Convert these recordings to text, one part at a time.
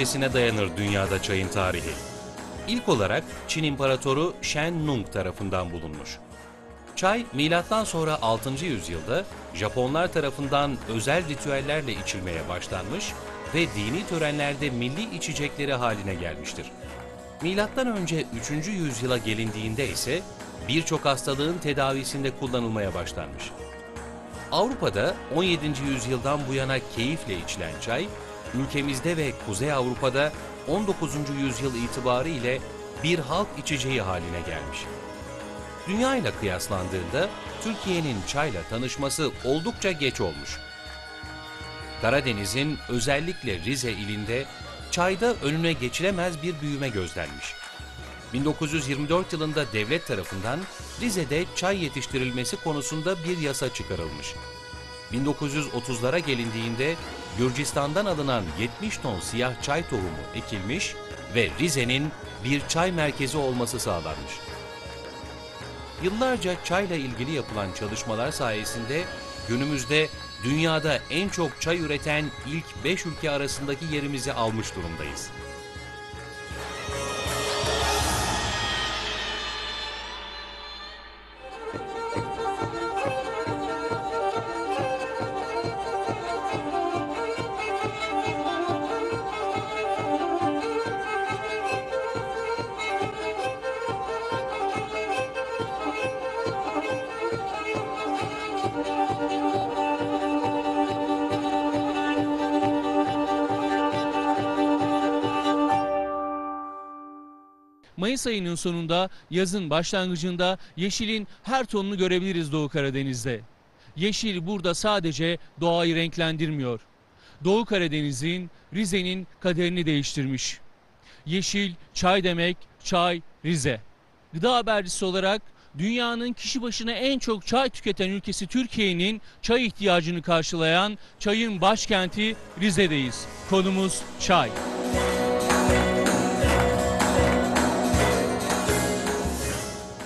12 bin yıl öncesine dayanır dünyada çayın tarihi. İlk olarak Çin İmparatoru Shen Nung tarafından bulunmuş. Çay, milattan sonra 6. yüzyılda Japonlar tarafından özel ritüellerle içilmeye başlanmış ve dini törenlerde milli içecekleri haline gelmiştir. Milattan önce 3. yüzyıla gelindiğinde ise birçok hastalığın tedavisinde kullanılmaya başlanmış. Avrupa'da 17. yüzyıldan bu yana keyifle içilen çay, ülkemizde ve Kuzey Avrupa'da 19. yüzyıl itibariyle bir halk içeceği haline gelmiş. Dünya ile kıyaslandığında Türkiye'nin çayla tanışması oldukça geç olmuş. Karadeniz'in özellikle Rize ilinde çayda önüne geçilemez bir büyüme gözlenmiş. 1924 yılında devlet tarafından Rize'de çay yetiştirilmesi konusunda bir yasa çıkarılmış. 1930'lara gelindiğinde Gürcistan'dan alınan 70 ton siyah çay tohumu ekilmiş ve Rize'nin bir çay merkezi olması sağlanmış. Yıllarca çayla ilgili yapılan çalışmalar sayesinde günümüzde dünyada en çok çay üreten ilk 5 ülke arasındaki yerimizi almış durumdayız. Mayıs ayının sonunda yazın başlangıcında yeşilin her tonunu görebiliriz Doğu Karadeniz'de. Yeşil burada sadece doğayı renklendirmiyor. Doğu Karadeniz'in, Rize'nin kaderini değiştirmiş. Yeşil, çay demek, çay, Rize. Gıda habercisi olarak dünyanın kişi başına en çok çay tüketen ülkesi Türkiye'nin çay ihtiyacını karşılayan çayın başkenti Rize'deyiz. Konumuz çay.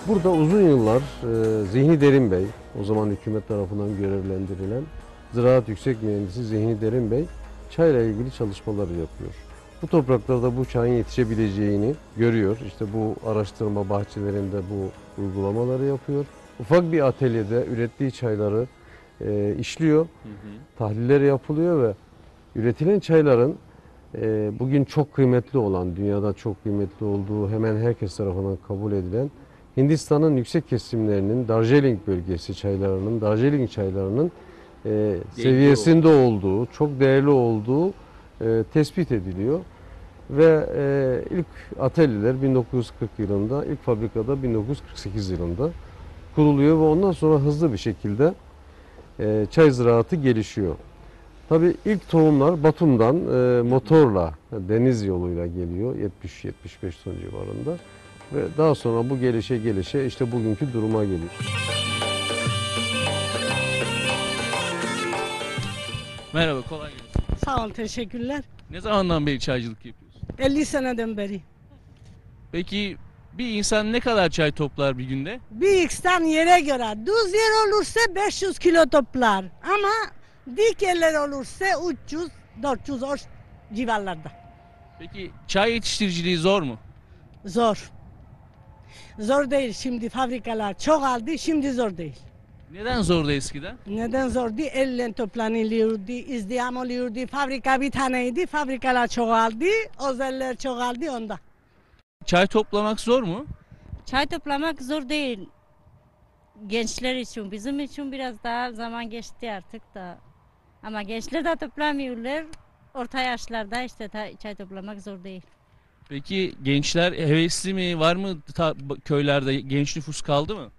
Burada uzun yıllar e, Zihni Derin Bey, o zaman hükümet tarafından görevlendirilen Ziraat Yüksek Mühendisi Zihni Derin Bey çayla ilgili çalışmaları yapıyor. Bu topraklarda bu çayın yetişebileceğini görüyor. İşte bu araştırma bahçelerinde bu uygulamaları yapıyor. Ufak bir atölyede ürettiği çayları e, işliyor, tahliller yapılıyor ve üretilen çayların e, bugün çok kıymetli olan, dünyada çok kıymetli olduğu hemen herkes tarafından kabul edilen Hindistan'ın yüksek kesimlerinin Darjeeling bölgesi çaylarının, Darjeeling çaylarının e, seviyesinde olduğu, çok değerli olduğu e, tespit ediliyor. Ve e, ilk atölyeler 1940 yılında, ilk fabrikada 1948 yılında kuruluyor ve ondan sonra hızlı bir şekilde e, çay ziraatı gelişiyor. Tabii ilk tohumlar Batum'dan e, motorla, deniz yoluyla geliyor 70-75 ton civarında. Ve daha sonra bu gelişe gelişe işte bugünkü duruma geliyor. Merhaba, kolay gelsin. Sağ ol, teşekkürler. Ne zamandan beri çaycılık yapıyorsun? 50 seneden beri. Peki bir insan ne kadar çay toplar bir günde? Bir X'ten yere göre düz yer olursa 500 kilo toplar. Ama dik yerler olursa 300, 400 o civarlarda. Peki çay yetiştiriciliği zor mu? Zor. Zor değil şimdi fabrikalar çok aldı şimdi zor değil. Neden zordu eskiden? Neden zor değil? Elle toplanılıyordu, izdiham oluyordu. Fabrika bir taneydi, fabrikalar çoğaldı, özeller çoğaldı onda. Çay toplamak zor mu? Çay toplamak zor değil. Gençler için, bizim için biraz daha zaman geçti artık da. Ama gençler de toplamıyorlar. Orta yaşlarda işte çay toplamak zor değil. Peki gençler hevesli mi? Var mı ta- köylerde genç nüfus kaldı mı?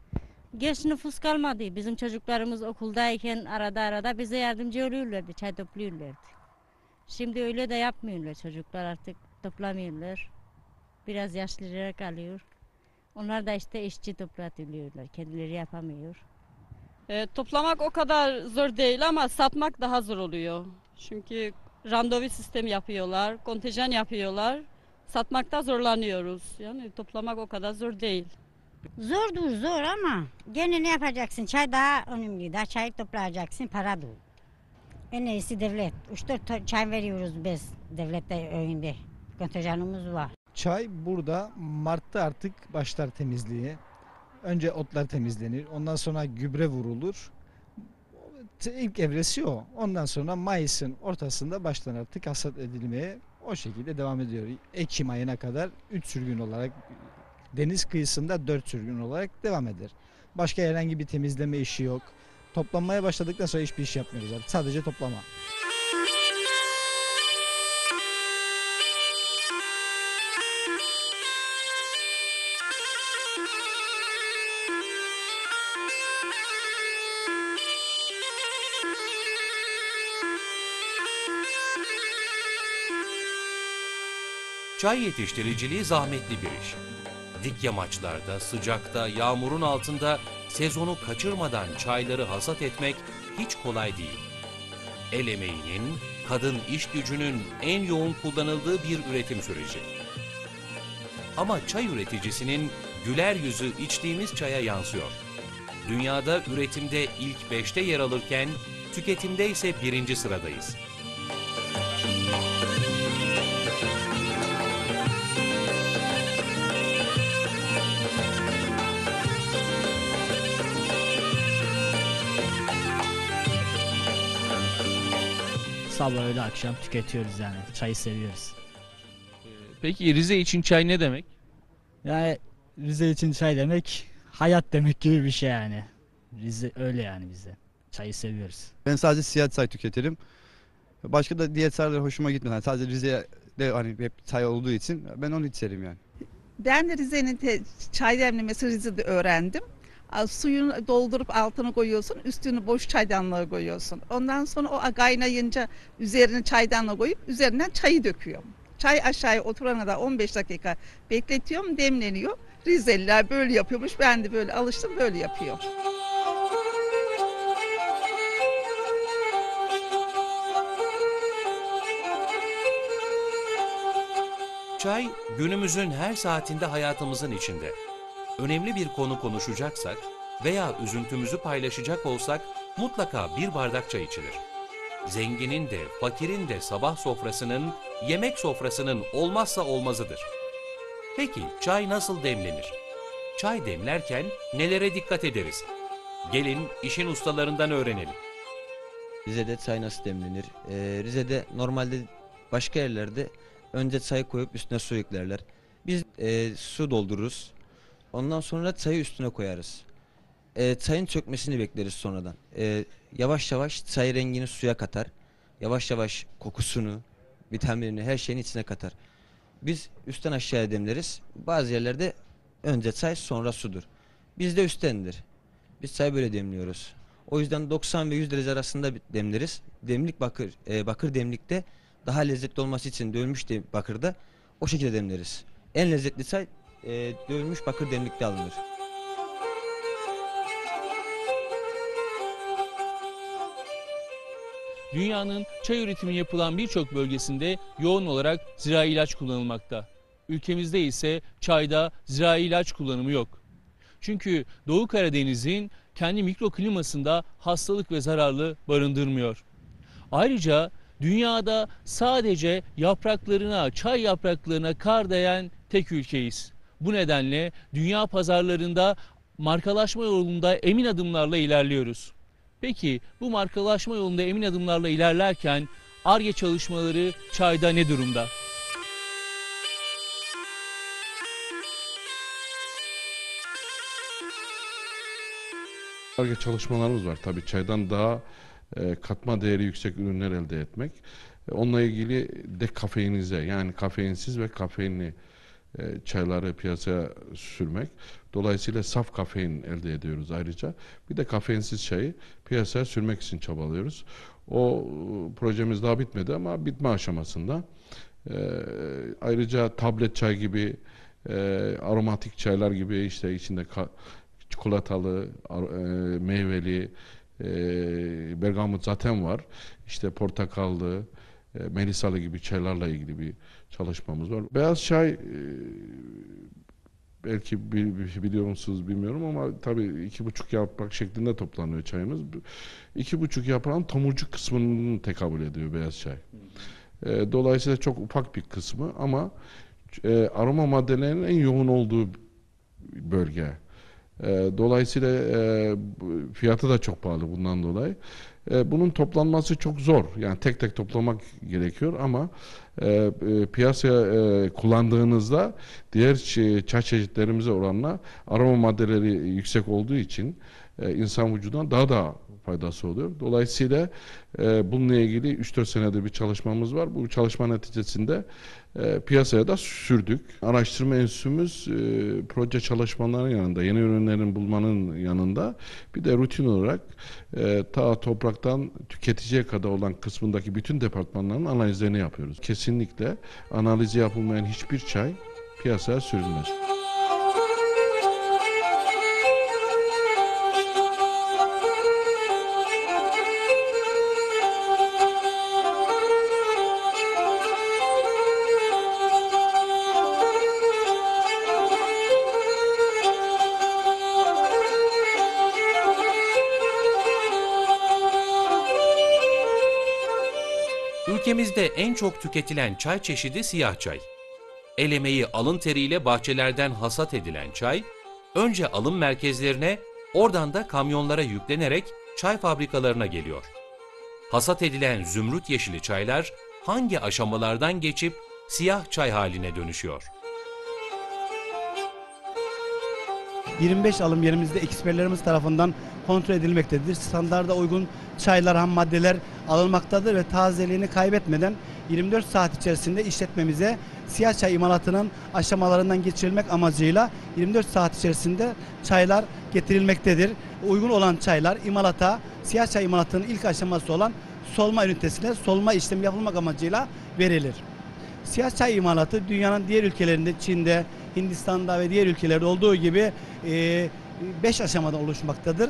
Genç nüfus kalmadı. Bizim çocuklarımız okuldayken arada arada bize yardımcı oluyorlardı, çay topluyorlardı. Şimdi öyle de yapmıyorlar çocuklar artık toplamıyorlar. Biraz yaşlılara kalıyor. Onlar da işte işçi toplatıyorlar, kendileri yapamıyor. E, toplamak o kadar zor değil ama satmak daha zor oluyor. Çünkü randevu sistemi yapıyorlar, kontenjan yapıyorlar. Satmakta zorlanıyoruz. Yani toplamak o kadar zor değil. Zordur zor ama gene ne yapacaksın? Çay daha önemli. Daha çay toplayacaksın para dur. En iyisi devlet. 3-4 çay veriyoruz biz devlette önünde. Kontenjanımız var. Çay burada Mart'ta artık başlar temizliğe. Önce otlar temizlenir. Ondan sonra gübre vurulur. İlk evresi o. Ondan sonra Mayıs'ın ortasında başlar artık hasat edilmeye. O şekilde devam ediyor. Ekim ayına kadar 3 sürgün olarak deniz kıyısında 4 sürgün olarak devam eder. Başka herhangi bir temizleme işi yok. Toplanmaya başladıktan sonra hiçbir iş yapmıyoruz artık. Sadece toplama. Çay yetiştiriciliği zahmetli bir iş. Dik yamaçlarda, sıcakta, yağmurun altında sezonu kaçırmadan çayları hasat etmek hiç kolay değil. El emeğinin, kadın iş gücünün en yoğun kullanıldığı bir üretim süreci. Ama çay üreticisinin güler yüzü içtiğimiz çaya yansıyor. Dünyada üretimde ilk beşte yer alırken tüketimde ise birinci sıradayız. Sabah öğle akşam tüketiyoruz yani. Çayı seviyoruz. Peki Rize için çay ne demek? Yani Rize için çay demek hayat demek gibi bir şey yani. Rize öyle yani bize. Çayı seviyoruz. Ben sadece siyah çay tüketirim. Başka da diğer çaylar hoşuma gitmez. Yani sadece Rize'de hani hep çay olduğu için ben onu içerim yani. Ben de Rize'nin te- çay demlemesi Rize'de öğrendim. Suyunu doldurup altına koyuyorsun, üstünü boş çaydanlığa koyuyorsun. Ondan sonra o kaynayınca üzerine çaydanlığı koyup üzerinden çayı döküyorum. Çay aşağıya oturana da 15 dakika bekletiyorum, demleniyor. Rizeliler böyle yapıyormuş, ben de böyle alıştım, böyle yapıyorum. Çay günümüzün her saatinde hayatımızın içinde. Önemli bir konu konuşacaksak veya üzüntümüzü paylaşacak olsak mutlaka bir bardak çay içilir. Zenginin de fakirin de sabah sofrasının, yemek sofrasının olmazsa olmazıdır. Peki çay nasıl demlenir? Çay demlerken nelere dikkat ederiz? Gelin işin ustalarından öğrenelim. Rize'de çay nasıl demlenir? Ee, Rize'de normalde başka yerlerde önce çay koyup üstüne su eklerler. Biz e, su doldururuz. Ondan sonra çayı üstüne koyarız. E, çayın çökmesini bekleriz sonradan. E, yavaş yavaş çay rengini suya katar. Yavaş yavaş kokusunu, vitaminini, her şeyin içine katar. Biz üstten aşağıya demleriz. Bazı yerlerde önce çay sonra sudur. Bizde üsttendir. Biz çay böyle demliyoruz. O yüzden 90 ve 100 derece arasında demleriz. Demlik bakır, e, bakır demlikte daha lezzetli olması için dövülmüş de bakırda o şekilde demleriz. En lezzetli çay e, dövülmüş bakır demlikte alınır. Dünyanın çay üretimi yapılan birçok bölgesinde yoğun olarak zirai ilaç kullanılmakta. Ülkemizde ise çayda zirai ilaç kullanımı yok. Çünkü Doğu Karadeniz'in kendi mikroklimasında hastalık ve zararlı barındırmıyor. Ayrıca dünyada sadece yapraklarına, çay yapraklarına kar değen tek ülkeyiz. Bu nedenle dünya pazarlarında markalaşma yolunda emin adımlarla ilerliyoruz. Peki bu markalaşma yolunda emin adımlarla ilerlerken ARGE çalışmaları çayda ne durumda? Arge çalışmalarımız var. Tabii çaydan daha e, katma değeri yüksek ürünler elde etmek. E, onunla ilgili dekafeinize yani kafeinsiz ve kafeinli çayları piyasaya sürmek. Dolayısıyla saf kafein elde ediyoruz ayrıca. Bir de kafeinsiz çayı piyasaya sürmek için çabalıyoruz. O e, projemiz daha bitmedi ama bitme aşamasında. E, ayrıca tablet çay gibi e, aromatik çaylar gibi işte içinde çikolatalı, e, meyveli, e, bergamot zaten var. İşte portakallı, e, melisalı gibi çaylarla ilgili bir çalışmamız var. Beyaz çay e, belki bi- bi- biliyor musunuz bilmiyorum ama tabii iki buçuk yaprak şeklinde toplanıyor çayımız. İki buçuk yaprağın tomurcuk kısmının tekabül ediyor beyaz çay. E, dolayısıyla çok ufak bir kısmı ama e, aroma maddelerinin en yoğun olduğu bölge. Dolayısıyla fiyatı da çok pahalı bundan dolayı. E, bunun toplanması çok zor. Yani tek tek toplamak gerekiyor ama e, e, piyasaya e, kullandığınızda diğer çay çeşitlerimize oranla aroma maddeleri yüksek olduğu için insan vücuduna daha da faydası oluyor. Dolayısıyla e, bununla ilgili 3-4 senedir bir çalışmamız var. Bu çalışma neticesinde e, piyasaya da sürdük. Araştırma enstitümüz e, proje çalışmalarının yanında, yeni ürünlerin bulmanın yanında bir de rutin olarak e, ta topraktan tüketiciye kadar olan kısmındaki bütün departmanların analizlerini yapıyoruz. Kesinlikle analizi yapılmayan hiçbir çay piyasaya sürülmez. En çok tüketilen çay çeşidi siyah çay. El emeği alın teriyle bahçelerden hasat edilen çay, önce alım merkezlerine, oradan da kamyonlara yüklenerek çay fabrikalarına geliyor. Hasat edilen zümrüt yeşili çaylar hangi aşamalardan geçip siyah çay haline dönüşüyor? 25 alım yerimizde eksperlerimiz tarafından kontrol edilmektedir. Standarda uygun çaylar, ham maddeler alınmaktadır ve tazeliğini kaybetmeden 24 saat içerisinde işletmemize siyah çay imalatının aşamalarından geçirilmek amacıyla 24 saat içerisinde çaylar getirilmektedir. Uygun olan çaylar imalata, siyah çay imalatının ilk aşaması olan solma ünitesine solma işlemi yapılmak amacıyla verilir. Siyah çay imalatı dünyanın diğer ülkelerinde, Çin'de, Hindistan'da ve diğer ülkelerde olduğu gibi 5 aşamadan oluşmaktadır.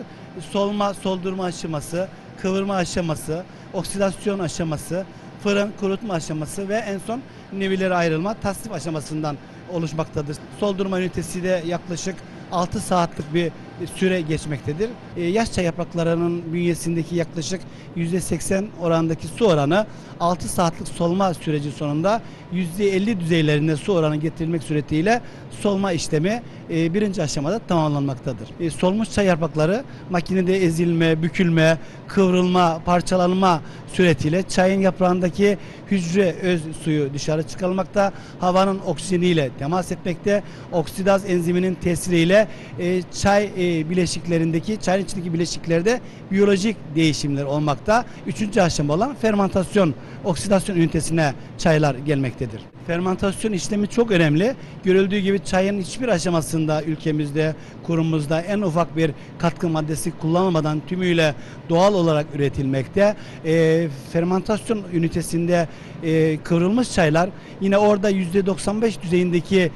Solma, soldurma aşaması, kıvırma aşaması, oksidasyon aşaması, fırın, kurutma aşaması ve en son nevilere ayrılma, tasnif aşamasından oluşmaktadır. Soldurma ünitesi de yaklaşık 6 saatlik bir süre geçmektedir. Yaş çay yapraklarının bünyesindeki yaklaşık %80 orandaki su oranı 6 saatlik solma süreci sonunda %50 düzeylerinde su oranı getirilmek suretiyle solma işlemi e, birinci aşamada tamamlanmaktadır. E, solmuş çay yaprakları makinede ezilme, bükülme, kıvrılma, parçalanma suretiyle çayın yaprağındaki hücre öz suyu dışarı çıkarılmakta, havanın oksijeniyle temas etmekte, oksidaz enziminin tesiriyle e, çay e, bileşiklerindeki, çayın içindeki bileşiklerde biyolojik değişimler olmakta. Üçüncü aşama olan fermentasyon, oksidasyon ünitesine çaylar gelmektedir. Fermentasyon işlemi çok önemli. Görüldüğü gibi çayın hiçbir aşamasında ülkemizde, kurumumuzda en ufak bir katkı maddesi kullanılmadan tümüyle doğal olarak üretilmekte. E, fermentasyon ünitesinde e, kıvrılmış çaylar yine orada %95 düzeyindeki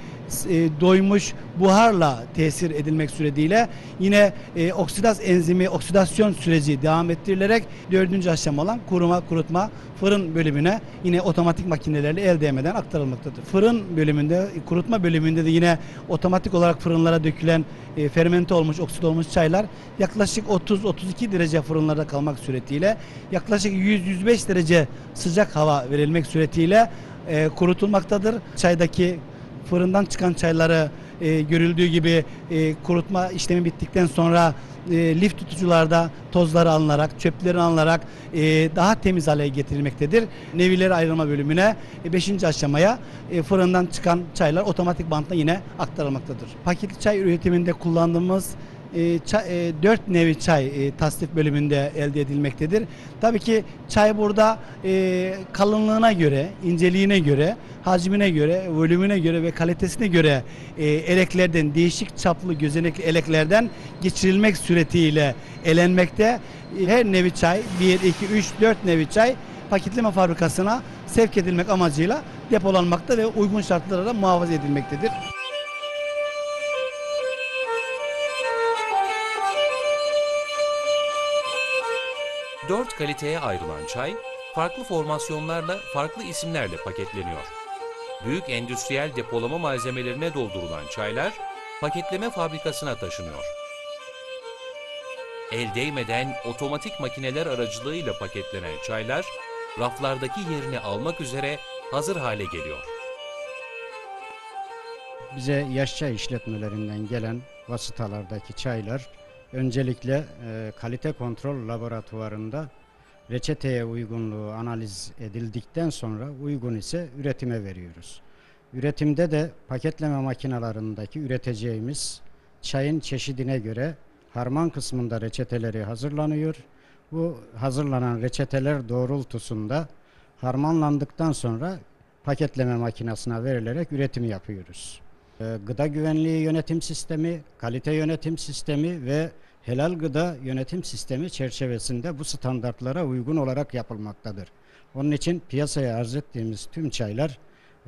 e, doymuş buharla tesir edilmek suretiyle yine e, oksidaz enzimi oksidasyon süreci devam ettirilerek dördüncü aşama olan kuruma kurutma fırın bölümüne yine otomatik makinelerle el değmeden aktarılmaktadır. Fırın bölümünde kurutma bölümünde de yine otomatik olarak fırınlara dökülen e, fermente olmuş oksit olmuş çaylar yaklaşık 30-32 derece fırınlarda kalmak suretiyle yaklaşık 100-105 derece sıcak hava verilmek suretiyle kurutulmaktadır. Çaydaki fırından çıkan çayları e, görüldüğü gibi e, kurutma işlemi bittikten sonra e, lif tutucularda tozları alınarak, çöpleri alınarak e, daha temiz hale getirilmektedir. Nevileri ayrılma bölümüne 5. aşamaya e, fırından çıkan çaylar otomatik bantla yine aktarılmaktadır. Paketli çay üretiminde kullandığımız e, çay, e, 4 nevi çay e, bölümünde elde edilmektedir. Tabii ki çay burada e, kalınlığına göre, inceliğine göre, hacmine göre, volümüne göre ve kalitesine göre e, eleklerden, değişik çaplı gözenekli eleklerden geçirilmek suretiyle elenmekte. Her nevi çay, 1, 2, 3, 4 nevi çay paketleme fabrikasına sevk edilmek amacıyla depolanmakta ve uygun şartlara da muhafaza edilmektedir. Dört kaliteye ayrılan çay, farklı formasyonlarla, farklı isimlerle paketleniyor. Büyük endüstriyel depolama malzemelerine doldurulan çaylar, paketleme fabrikasına taşınıyor. El değmeden otomatik makineler aracılığıyla paketlenen çaylar, raflardaki yerini almak üzere hazır hale geliyor. Bize yaş çay işletmelerinden gelen vasıtalardaki çaylar öncelikle e, kalite kontrol laboratuvarında reçeteye uygunluğu analiz edildikten sonra uygun ise üretime veriyoruz. Üretimde de paketleme makinalarındaki üreteceğimiz çayın çeşidine göre harman kısmında reçeteleri hazırlanıyor. Bu hazırlanan reçeteler doğrultusunda harmanlandıktan sonra paketleme makinesine verilerek üretimi yapıyoruz. Ee, Gıda güvenliği yönetim sistemi, kalite yönetim sistemi ve helal gıda yönetim sistemi çerçevesinde bu standartlara uygun olarak yapılmaktadır. Onun için piyasaya arz ettiğimiz tüm çaylar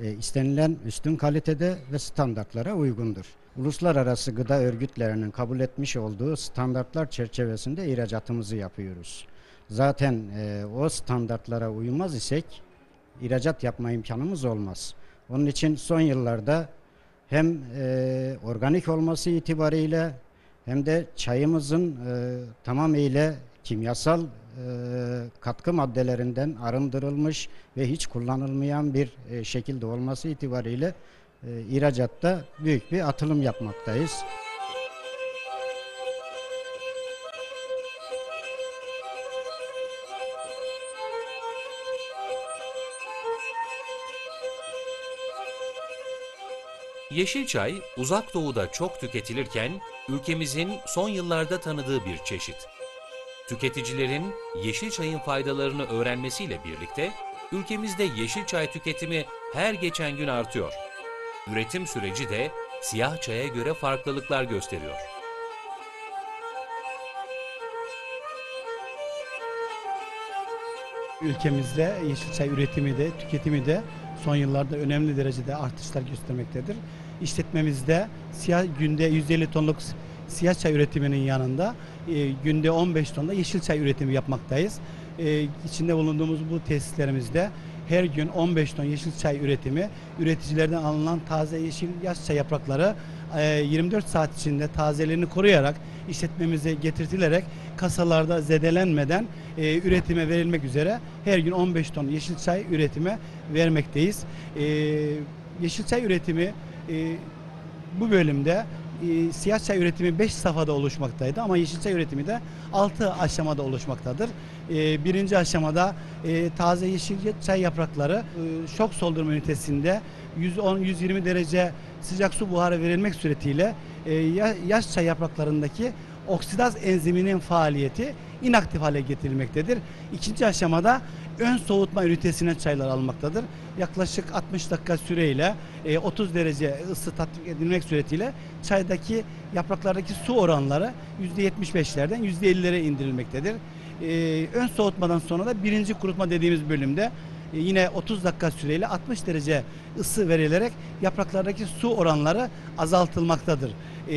e, istenilen üstün kalitede ve standartlara uygundur. Uluslararası gıda örgütlerinin kabul etmiş olduğu standartlar çerçevesinde ihracatımızı yapıyoruz. Zaten e, o standartlara uymaz isek ihracat yapma imkanımız olmaz. Onun için son yıllarda hem e, organik olması itibariyle hem de çayımızın e, tamamıyla kimyasal e, katkı maddelerinden arındırılmış ve hiç kullanılmayan bir e, şekilde olması itibariyle e, ihracatta büyük bir atılım yapmaktayız. Yeşil çay uzak doğuda çok tüketilirken ülkemizin son yıllarda tanıdığı bir çeşit. Tüketicilerin yeşil çayın faydalarını öğrenmesiyle birlikte ülkemizde yeşil çay tüketimi her geçen gün artıyor. Üretim süreci de siyah çaya göre farklılıklar gösteriyor. Ülkemizde yeşil çay üretimi de tüketimi de son yıllarda önemli derecede artışlar göstermektedir. İşletmemizde siyah günde 150 tonluk siyah çay üretiminin yanında e, günde 15 tonda yeşil çay üretimi yapmaktayız. E, içinde bulunduğumuz bu tesislerimizde her gün 15 ton yeşil çay üretimi, üreticilerden alınan taze yeşil yaş çay yaprakları e, 24 saat içinde tazeliğini koruyarak işletmemize getirtilerek kasalarda zedelenmeden e, üretime verilmek üzere her gün 15 ton yeşil çay üretime vermekteyiz. E, yeşil çay üretimi e, bu bölümde e, siyah çay üretimi 5 safhada oluşmaktaydı ama yeşil çay üretimi de 6 aşamada oluşmaktadır. E, birinci aşamada e, taze yeşil çay yaprakları e, şok soldurma ünitesinde 110-120 derece sıcak su buharı verilmek suretiyle e, ya- yaş çay yapraklarındaki oksidaz enziminin faaliyeti inaktif hale getirilmektedir. İkinci aşamada ön soğutma ünitesine çaylar alınmaktadır. Yaklaşık 60 dakika süreyle e, 30 derece ısı tatbik edilmek suretiyle çaydaki yapraklardaki su oranları %75'lerden %50'lere indirilmektedir. E, ön soğutmadan sonra da birinci kurutma dediğimiz bölümde e, yine 30 dakika süreyle 60 derece ısı verilerek yapraklardaki su oranları azaltılmaktadır. E,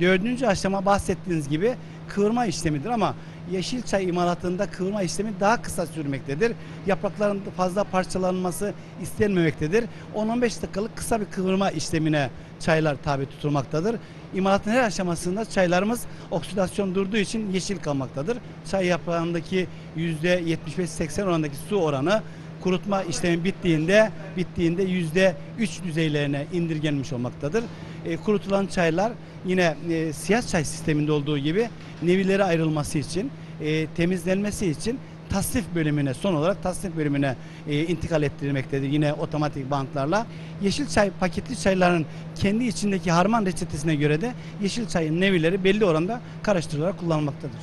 dördüncü aşama bahsettiğiniz gibi kıvırma işlemidir ama yeşil çay imalatında kıvırma işlemi daha kısa sürmektedir. Yaprakların fazla parçalanması istenmemektedir. 10-15 dakikalık kısa bir kıvırma işlemine çaylar tabi tutulmaktadır. İmalatın her aşamasında çaylarımız oksidasyon durduğu için yeşil kalmaktadır. Çay yaprağındaki %75-80 oranındaki su oranı kurutma işlemi bittiğinde bittiğinde yüzde üç düzeylerine indirgenmiş olmaktadır. E, kurutulan çaylar yine e, siyah çay sisteminde olduğu gibi nevilere ayrılması için e, temizlenmesi için tasnif bölümüne son olarak tasnif bölümüne e, intikal ettirilmektedir yine otomatik bantlarla. Yeşil çay paketli çayların kendi içindeki harman reçetesine göre de yeşil çayın nevileri belli oranda karıştırılarak kullanılmaktadır.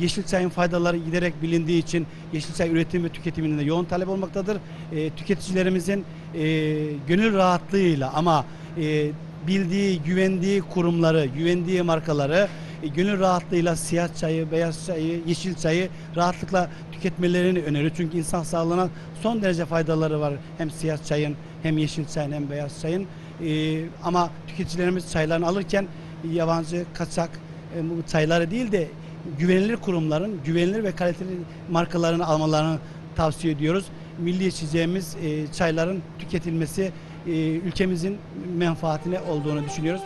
Yeşil çayın faydaları giderek bilindiği için yeşil çay üretim ve tüketiminde yoğun talep olmaktadır. E, tüketicilerimizin e, gönül rahatlığıyla ama e, bildiği, güvendiği kurumları, güvendiği markaları e, gönül rahatlığıyla siyah çayı, beyaz çayı, yeşil çayı rahatlıkla tüketmelerini öneriyor. Çünkü insan sağlığına son derece faydaları var. Hem siyah çayın, hem yeşil çayın, hem beyaz çayın. E, ama tüketicilerimiz çaylarını alırken yabancı, kaçak e, çayları değil de güvenilir kurumların güvenilir ve kaliteli markalarını almalarını tavsiye ediyoruz. Milli içeceğimiz e, çayların tüketilmesi e, ülkemizin menfaatine olduğunu düşünüyoruz.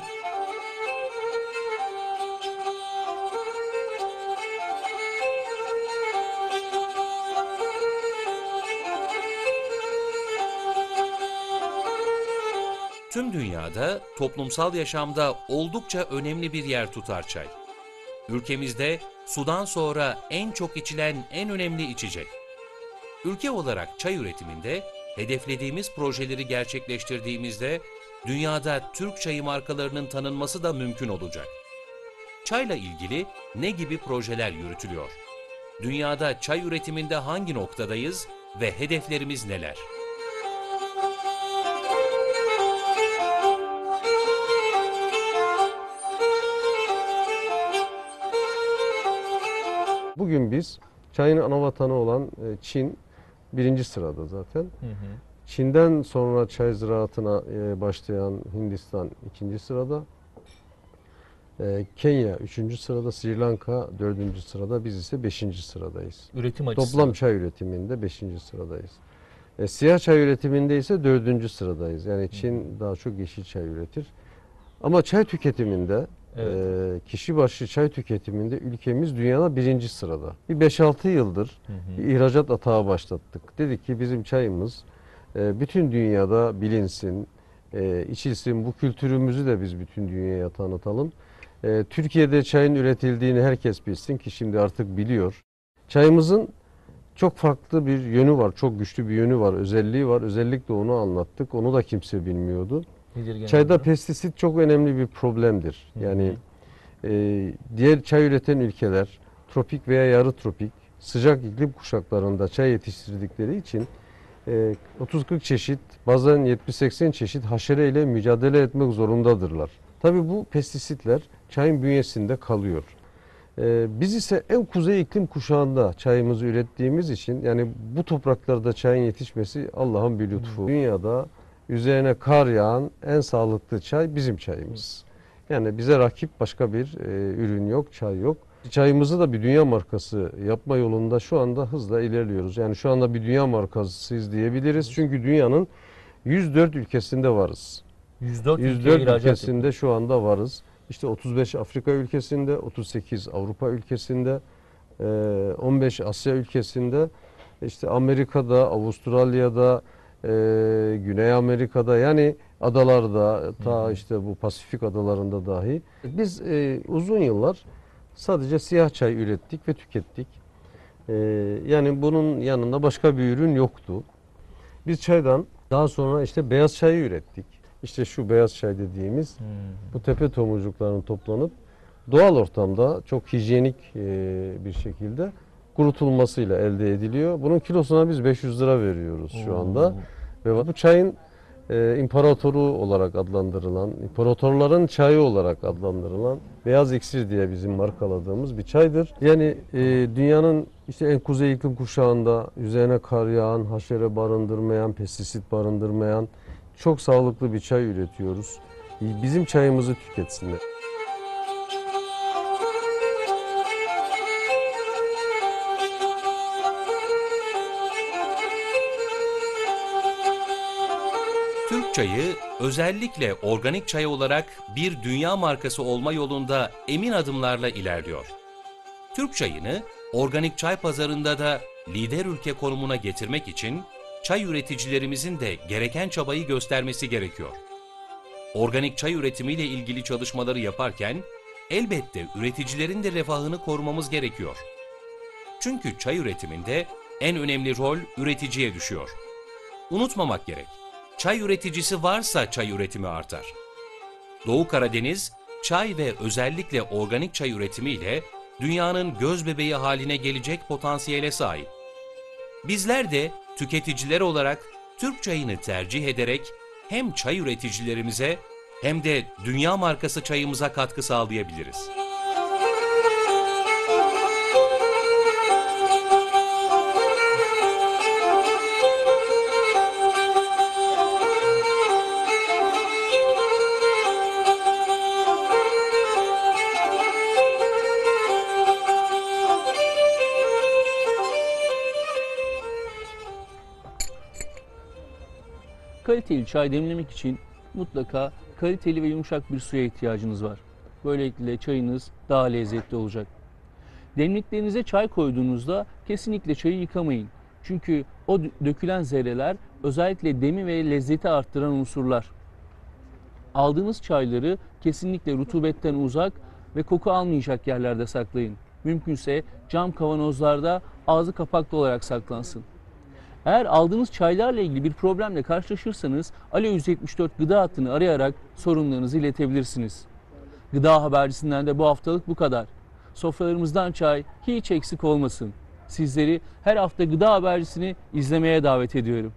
Tüm dünyada toplumsal yaşamda oldukça önemli bir yer tutar çay. Ülkemizde sudan sonra en çok içilen en önemli içecek. Ülke olarak çay üretiminde hedeflediğimiz projeleri gerçekleştirdiğimizde dünyada Türk çayı markalarının tanınması da mümkün olacak. Çayla ilgili ne gibi projeler yürütülüyor? Dünyada çay üretiminde hangi noktadayız ve hedeflerimiz neler? Bugün biz çayın ana vatanı olan e, Çin birinci sırada zaten. Çin'den sonra çay ziraatına e, başlayan Hindistan ikinci sırada. E, Kenya üçüncü sırada, Sri Lanka dördüncü sırada, biz ise beşinci sıradayız. Üretim açısından. Toplam çay üretiminde beşinci sıradayız. E, siyah çay üretiminde ise dördüncü sıradayız. Yani Çin daha çok yeşil çay üretir. Ama çay tüketiminde, e, kişi başı çay tüketiminde ülkemiz dünyada birinci sırada. Bir 5-6 yıldır bir ihracat atağı başlattık. Dedik ki bizim çayımız e, bütün dünyada bilinsin, e, içilsin. Bu kültürümüzü de biz bütün dünyaya tanıtalım. E, Türkiye'de çayın üretildiğini herkes bilsin ki şimdi artık biliyor. Çayımızın çok farklı bir yönü var, çok güçlü bir yönü var, özelliği var. Özellikle onu anlattık. Onu da kimse bilmiyordu. Nedir genelde? Çayda pestisit çok önemli bir problemdir. Yani e, diğer çay üreten ülkeler tropik veya yarı tropik sıcak iklim kuşaklarında çay yetiştirdikleri için e, 30-40 çeşit bazen 70-80 çeşit haşere ile mücadele etmek zorundadırlar. Tabii bu pestisitler çayın bünyesinde kalıyor. E, biz ise en kuzey iklim kuşağında çayımızı ürettiğimiz için yani bu topraklarda çayın yetişmesi Allah'ın bir lütfu. Dünyada üzerine kar yağan en sağlıklı çay bizim çayımız. Yani bize rakip başka bir e, ürün yok, çay yok. Çayımızı da bir dünya markası yapma yolunda şu anda hızla ilerliyoruz. Yani şu anda bir dünya markasıyız diyebiliriz. Çünkü dünyanın 104 ülkesinde varız. 104 ülkeye 104 ihracat ülkesinde şu anda varız. İşte 35 Afrika ülkesinde, 38 Avrupa ülkesinde, e, 15 Asya ülkesinde, işte Amerika'da, Avustralya'da, e, Güney Amerika'da yani adalarda ta işte bu Pasifik adalarında dahi biz e, uzun yıllar sadece siyah çay ürettik ve tükettik. E, yani bunun yanında başka bir ürün yoktu. Biz çaydan daha sonra işte beyaz çayı ürettik. İşte şu beyaz çay dediğimiz bu tepe tomurcuklarının toplanıp doğal ortamda çok hijyenik e, bir şekilde kurutulmasıyla elde ediliyor. Bunun kilosuna biz 500 lira veriyoruz şu anda. Ve bu çayın e, imparatoru olarak adlandırılan, imparatorların çayı olarak adlandırılan beyaz iksir diye bizim markaladığımız bir çaydır. Yani e, dünyanın işte en kuzey iklim kuşağında üzerine kar yağan, haşere barındırmayan, pestisit barındırmayan çok sağlıklı bir çay üretiyoruz. Bizim çayımızı tüketsinler. Çayı özellikle organik çay olarak bir dünya markası olma yolunda emin adımlarla ilerliyor. Türk çayını organik çay pazarında da lider ülke konumuna getirmek için çay üreticilerimizin de gereken çabayı göstermesi gerekiyor. Organik çay üretimiyle ilgili çalışmaları yaparken elbette üreticilerin de refahını korumamız gerekiyor. Çünkü çay üretiminde en önemli rol üreticiye düşüyor. Unutmamak gerek. Çay üreticisi varsa çay üretimi artar. Doğu Karadeniz, çay ve özellikle organik çay üretimiyle dünyanın göz bebeği haline gelecek potansiyele sahip. Bizler de tüketiciler olarak Türk çayını tercih ederek hem çay üreticilerimize hem de dünya markası çayımıza katkı sağlayabiliriz. Kaliteli çay demlemek için mutlaka kaliteli ve yumuşak bir suya ihtiyacınız var. Böylelikle çayınız daha lezzetli olacak. Demliklerinize çay koyduğunuzda kesinlikle çayı yıkamayın. Çünkü o dökülen zerreler özellikle demi ve lezzeti arttıran unsurlar. Aldığınız çayları kesinlikle rutubetten uzak ve koku almayacak yerlerde saklayın. Mümkünse cam kavanozlarda ağzı kapaklı olarak saklansın. Eğer aldığınız çaylarla ilgili bir problemle karşılaşırsanız Alo 174 gıda hattını arayarak sorunlarınızı iletebilirsiniz. Gıda habercisinden de bu haftalık bu kadar. Sofralarımızdan çay hiç eksik olmasın. Sizleri her hafta gıda habercisini izlemeye davet ediyorum.